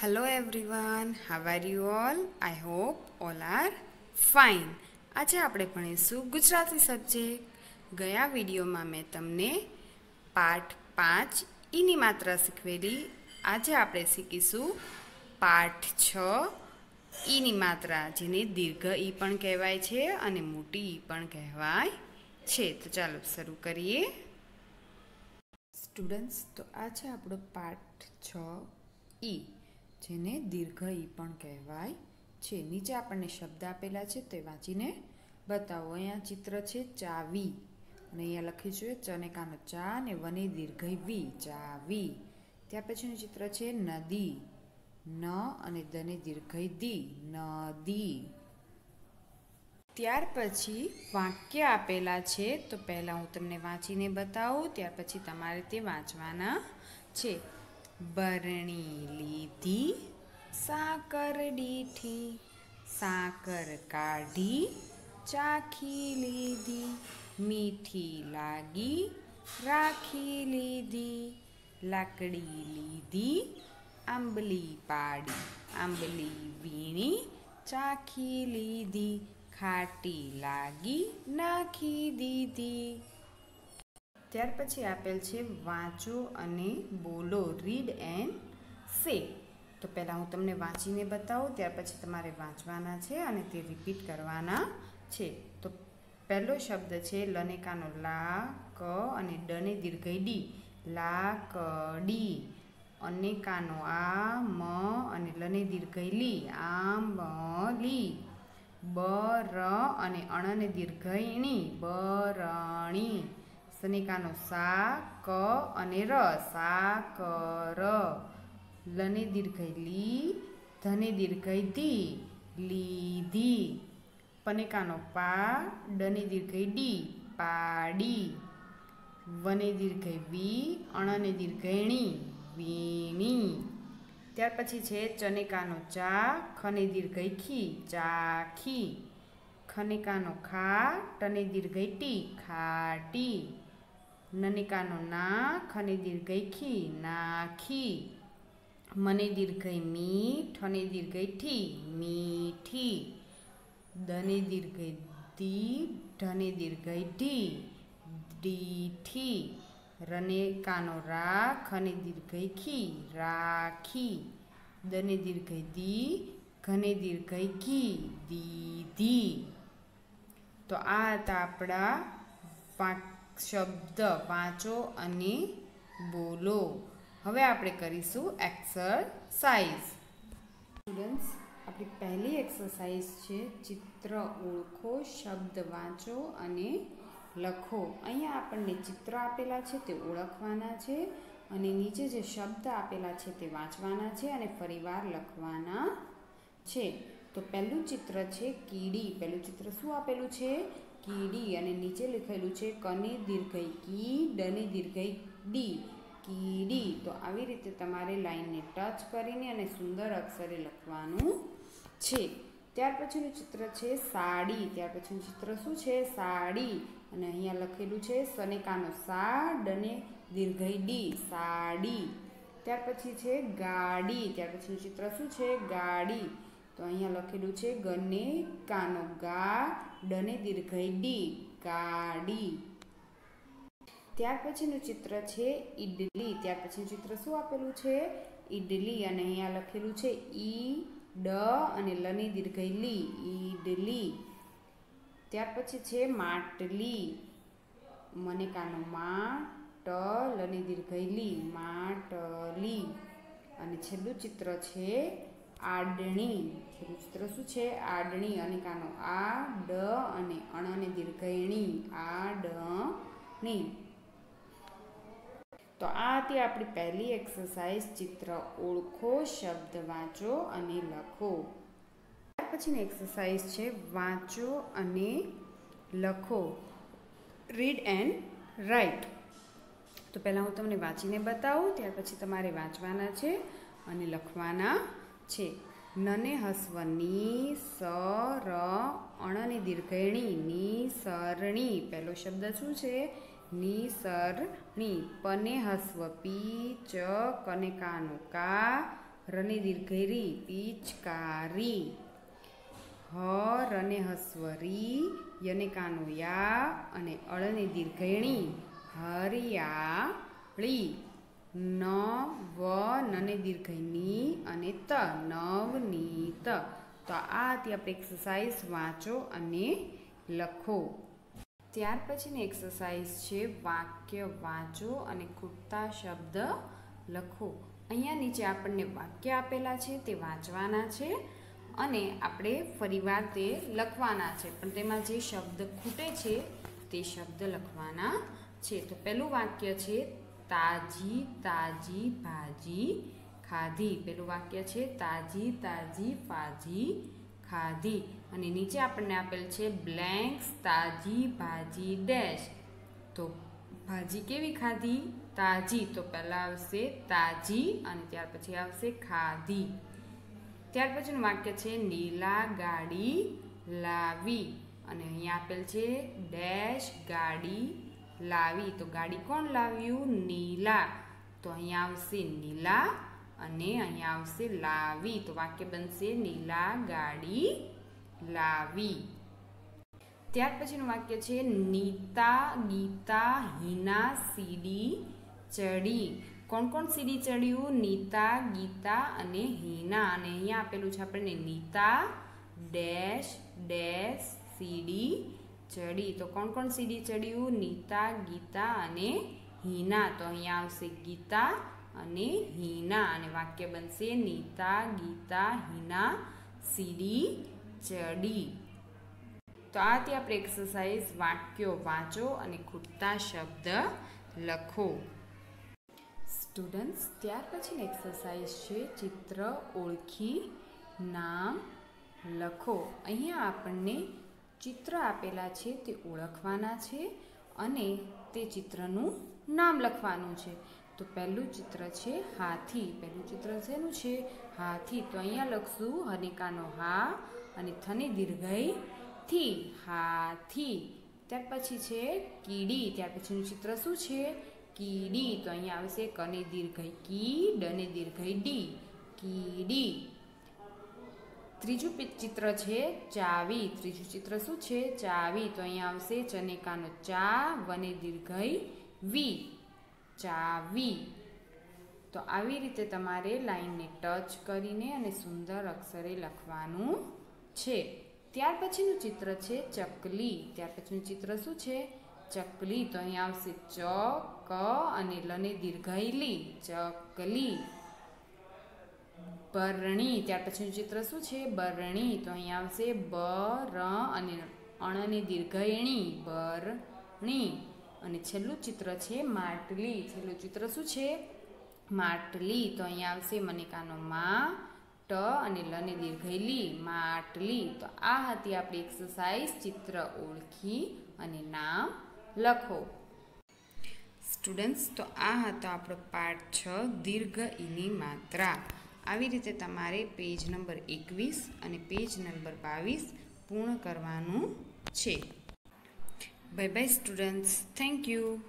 Hello everyone, how are you all? I hope all are fine. આજે આપણે ભણીશું Gujarati subject ગયા વિડીયોમાં મેં તમને પાઠ પાંચ ઈની માત્રા શીખવેલી. આજે આપણે શીખીશું પાઠ છ ઈની માત્રા જેને દીર્ઘ ઈ પણ કહેવાય છે અને મોટી ઈ પણ કહેવાય છે. તો ચાલો શરૂ કરીએ. સ્ટુડન્ટ્સ તો આ છે આપણો પાઠ છ ઈ. જેને દીર્ઘ ઈ પણ કહેવાય છે નીચે આપણને શબ્દ આપેલા છે તે વાંચીને બતાવો. અહીંયા ચિત્ર છે ચાવી. અને અહીંયા લખ્યું છે ચને કાનો ચા અને વને દીર્ઘ વી, ચાવી. ત્યાર પછીનું ચિત્ર છે નદી. ન અને દને દીર્ઘ દી, નદી. ત્યાર પછી વાક્ય આપેલા છે તો પહેલાં હું તમને વાંચીને બતાવું. ત્યાર પછી તમારે તે વાંચવાના છે. બરણી લીધી, સાકર સાકર કાઢી, ચાખી લીધી, મીઠી લાગી, રાખી લીધી, લાકડી લીધી, આંબલી પાડી, આંબલી વીણી, ચાખી લીધી, ખાટી લાગી, નાખી દીધી. ત્યાર પછી આપેલ છે વાંચો અને બોલો રીડ એન્ડ સે તો પહેલાં હું તમને વાંચીને બતાવું, ત્યાર પછી તમારે વાંચવાના છે અને તે રિપીટ કરવાના છે. તો પહેલો શબ્દ છે લનેકાનો લા, ક અને ડને દીર્ઘ ડી. લા, ક, ડી. અનેકાનો આ, મ અને લને દીર્ઘ લી. આ મ લી. બ, ર અને અણને દીર્ઘઈણી બરણી સનિકાનો સા ક અને ર સા ક ર લને દીર્ઘય લી ધને દીર્ઘય ધી લીધી પનેકાનો પા ડને દીર્ઘય ડી પાડી વને દીર્ઘય વી અણને દીર્ઘયણી વીણી ત્યાર પછી છે ચનેકાનો ચા ખને દીર્ઘય ખી ચાખી ખનેકાનો ખા ટને દીર્ઘય ટી ખાટી નનિકાનો ના ખને દીર્ઘ ખી નાખી મને દીર્ઘ મી ઠને દીર્ઘ ઠી મીઠી દને દીર્ઘ દી ઢને દીર્ઘ ઢી ડીઠી રને કાનો રા ખને દીર્ઘ ખી રાખી દને દીર્ઘ દી ઘને દીર્ઘ ઘી દીધી તો આ હતા આપણા શબ્દ વાંચો અને બોલો. હવે આપણે કરીશું એક્સરસાઇઝ સ્ટુડન્ટ્સ આપણી પહેલી એક્સરસાઇઝ છે ચિત્ર ઓળખો, શબ્દ વાંચો અને લખો. અહીંયા આપણને ચિત્ર આપેલા છે, તે ઓળખવાના છે અને નીચે જે શબ્દ આપેલા છે તે વાંચવાના છે અને ફરીવાર લખવાના છે. તો પહેલું ચિત્ર છે કીડી. પહેલું ચિત્ર શું આપેલું છે? કીડી અને નીચે લખેલું છે કને દીર્ઘઈ, કી, ડને દીર્ઘઈ, ડી. કીડી. તો આવી રીતે તમારે લાઈનને ટચ કરીને અને સુંદર અક્ષરે લખવાનું છે. ત્યાર પછીનું ચિત્ર છે સાડી. ત્યાર પછીનું ચિત્ર શું છે? સાડી. અને અહીંયા લખેલું છે સનેકાનો સા, ડને દીર્ઘઈ, ડી. સાડી. ત્યાર પછી છે ગાડી. ત્યાર પછીનું ચિત્ર શું છે? ગાડી. તો અહીંયા લખેલું છે ગને કાનો ગા ડને દીર્ઘઈ ડી કાડી ત્યાર પછીનું ચિત્ર છે ઈડલી. ત્યાર પછીનું ચિત્ર શું આપેલું છે? ઈડલી. અને અહીંયા લખેલું છે ઈ, ડ અને લની દીર્ઘઈ લી, ઈડલી. ત્યાર પછી છે માટલી. મને કાનો મા ટ લની દીર્ઘઈ લી, માટલી. અને છેલ્લું ચિત્ર છે આડણી સૂત્ર શું છે? આડણી અને કાનો. આ ડ અને અણ અને દીર્ઘયણી. ડણી તો આ હતી આપણી પહેલી એક્સરસાઇઝ ચિત્ર ઓળખો, શબ્દ વાંચો અને લખો. ત્યાર પછીની એક્સરસાઇઝ છે, વાંચો અને લખો. રીડ એન્ડ રાઇટ તો પહેલાં હું તમને વાંચીને બતાવું, ત્યાર પછી તમારે વાંચવાના છે અને લખવાના છે. નને હસ્વની સ, ર, અણની દીર્ઘણી ની સરણી પહેલો શબ્દ શું છે? નિસરણી. પને હસ્વ પી ચ કને કાનો કા. રને દીર્ઘરી, પિચકારી. હ, રને હસ્વરી, યને કાનુ યા અને અળને દીર્ઘણી, હરિયાળી. ન, વ, નને દીર્ઘની અને ત, નવનીત. તો આ હતી આપણે એક્સરસાઇઝ વાંચો અને લખો. ત્યાર પછીની એક્સરસાઇઝ છે વાક્ય વાંચો અને ખૂટતા શબ્દ લખો. અહીંયા નીચે આપણને વાક્ય આપેલા છે, તે વાંચવાના છે અને આપણે ફરીવાર તે લખવાના છે. પણ તેમાં જે શબ્દ ખૂટે છે, તે શબ્દ લખવાના છે. તો પહેલું વાક્ય છે તાજી તાજી ભાજી ખાધી. પેલું વાક્ય છે, તાજી તાજી ભાજી ખાધી. અને નીચે આપણને આપેલ છે બ્લેન્ક્સ તાજી ભાજી ડેશ તો ભાજી કેવી ખાધી? તાજી. તો પહેલાં આવશે તાજી અને ત્યાર પછી આવશે ખાધી. ત્યાર પછીનું વાક્ય છે, નીલા ગાડી લાવી. અને અહીંયા આપેલ છે ડેશ ગાડી લાવી. તો ગાડી કોણ લાવ્યું? નીલા. તો અહીંયા આવશે નીલા અને અહીંયા આવશે લાવી. તો વાક્ય બનશે નીલા ગાડી લાવી. ત્યાર પછીનું વાક્ય છે નીતા, ગીતા, હિના, સીડી, ચડી. કોણ કોણ સીડી ચડ્યું? નીતા, ગીતા અને હિના. અને અહીંયા આપેલું છે આપણને નીતા, ડેશ ડેશ, સીડી ચડી. તો કોણ કોણ સીડી ચડ્યું? નીતા, ગીતા અને હિના. તો અહીંયા આવશે ગીતા અને હિના. અને વાક્ય બનશે નીતા, ગીતા, હિના, સીડી, ચડી. તો આ તે આપણે એક્સરસાઇઝ વાક્યો વાંચો અને ખૂટતા શબ્દ લખો. સ્ટુડન્ટ્સ ત્યાર પછીની એક્સરસાઇઝ છે. ચિત્ર ઓળખી, નામ લખો. અહીંયા આપણને ચિત્ર આપેલા છે, તે ઓળખવાના છે અને તે ચિત્રનું નામ લખવાનું છે. તો પહેલું ચિત્ર છે, હાથી. પહેલું ચિત્ર શેનું છે? હાથી. તો અહીંયા લખશું, હનિકાનો હા અને થને દીર્ઘઈ થી હાથી. ત્યાર પછી છે, કીડી. ત્યાર પછીનું ચિત્ર શું છે? કીડી. તો અહીંયા આવશે, કને દીર્ઘઈ કી, ડને દીર્ઘઈ ડી. કીડી. ત્રીજું ચિત્ર છે ચાવી. ત્રીજું ચિત્ર શું છે? ચાવી. તો અહીંયા આવશે ચનેકાનો ચા, વને દીર્ઘઈ, વી. ચાવી. તો આવી રીતે તમારે લાઈનને ટચ કરીને અને સુંદર અક્ષરે લખવાનું છે. ત્યાર પછીનું ચિત્ર છે ચકલી. ત્યાર પછીનું ચિત્ર શું છે? ચકલી. તો અહીંયા આવશે ચ, ક અને લને દીર્ઘઈલી ચકલી. બરણી. ત્યાર પછીનું ચિત્ર શું છે? બરણી. તો અહીંયા આવશે બ, ર અને અણને દીર્ઘયણી. બરણી. અને છેલ્લું ચિત્ર છે માટલી. છેલ્લું ચિત્ર શું છે? માટલી. તો અહીંયા આવશે મનિકાનો મા, ટ અને લને દીર્ઘયલી. માટલી. તો આ હતી આપણી એક્સરસાઇઝ ચિત્ર ઓળખી અને નામ લખો. સ્ટુડન્ટ્સ તો આ હતો આપણો પાઠ છ, દીર્ઘ ઈની માત્રા. આવી રીતે તમારે પેજ નંબર એકવીસ અને પેજ નંબર બાવીસ પૂર્ણ કરવાનું છે. Bye bye students thank you